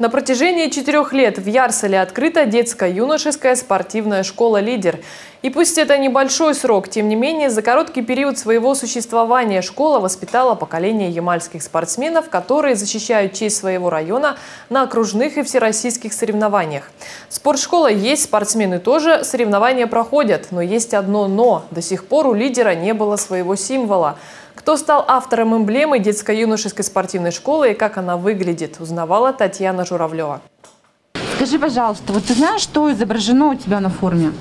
На протяжении четырех лет в Ярселе открыта детско-юношеская спортивная школа «Лидер». И пусть это небольшой срок, тем не менее, за короткий период своего существования школа воспитала поколение ямальских спортсменов, которые защищают честь своего района на окружных и всероссийских соревнованиях. Спортшкола есть, спортсмены тоже, соревнования проходят. Но есть одно «но». До сих пор у «Лидера» не было своего символа – кто стал автором эмблемы детско-юношеской спортивной школы и как она выглядит, узнавала Татьяна Журавлева. Скажи, пожалуйста, вот ты знаешь, что изображено у тебя на форме?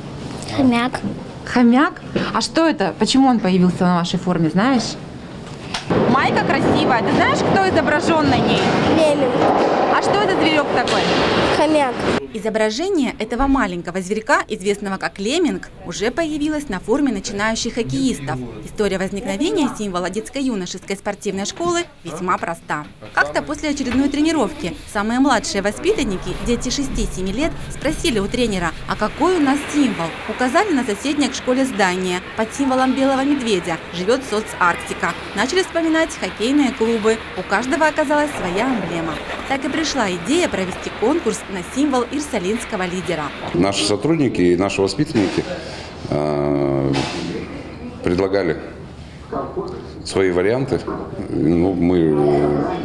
Хомяк. Хомяк? А что это? Почему он появился на вашей форме, знаешь? Майка красивая. Ты знаешь, кто изображен на ней? Лемин. А что такой? Хомяк. Изображение этого маленького зверька, известного как лемминг, уже появилось на форме начинающих хоккеистов. История возникновения символа детско-юношеской спортивной школы весьма проста. Как-то после очередной тренировки самые младшие воспитанники, дети 6-7 лет, спросили у тренера, а какой у нас символ? Указали на соседнее к школе здание. Под символом белого медведя живет соцарктика. Начали вспоминать хоккейные клубы. У каждого оказалась своя эмблема. Так и пришла идея провести конкурс на символ ирсалинского лидера. Наши сотрудники и наши воспитанники э, предлагали свои варианты. Ну, мы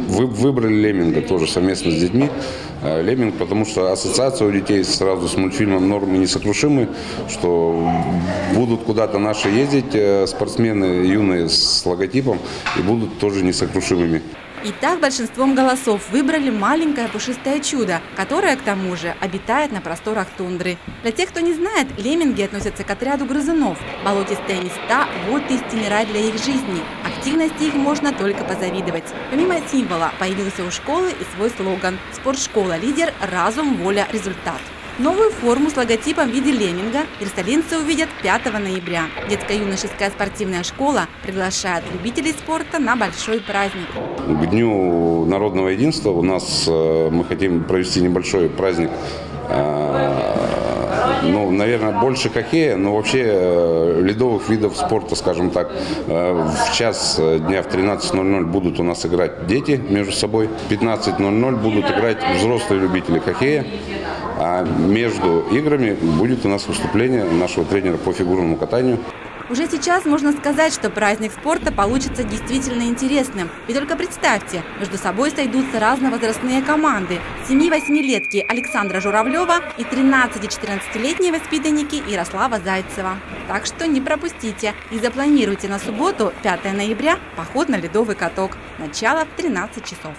вы, выбрали Леминга тоже совместно с детьми. Э, Леминг, потому что ассоциация у детей сразу с мультфильмом «Нормы несокрушимы», что будут куда-то наши ездить э, спортсмены юные с логотипом и будут тоже несокрушимыми. И так большинством голосов выбрали маленькое пушистое чудо, которое, к тому же, обитает на просторах тундры. Для тех, кто не знает, лемминги относятся к отряду грызунов. Болотистые места – вот истинный рай для их жизни. Активности их можно только позавидовать. Помимо символа, появился у школы и свой слоган «Спортшкола – лидер, разум, воля, результат». Новую форму с логотипом в виде лемминга версталинцы увидят 5 ноября. Детско-юношеская спортивная школа приглашает любителей спорта на большой праздник. К Дню народного единства у нас э, мы хотим провести небольшой праздник э, ну, наверное, больше хоккея, но вообще э, ледовых видов спорта, скажем так. В час дня в 13.00 будут у нас играть дети между собой. В 15.00 будут играть взрослые любители хоккея. А между играми будет у нас выступление нашего тренера по фигурному катанию. Уже сейчас можно сказать, что праздник спорта получится действительно интересным. Ведь только представьте, между собой сойдутся разновозрастные команды. 7-8-летки Александра Журавлева и 13-14-летние воспитанники Ярослава Зайцева. Так что не пропустите и запланируйте на субботу, 5 ноября, поход на ледовый каток. Начало в 13 часов.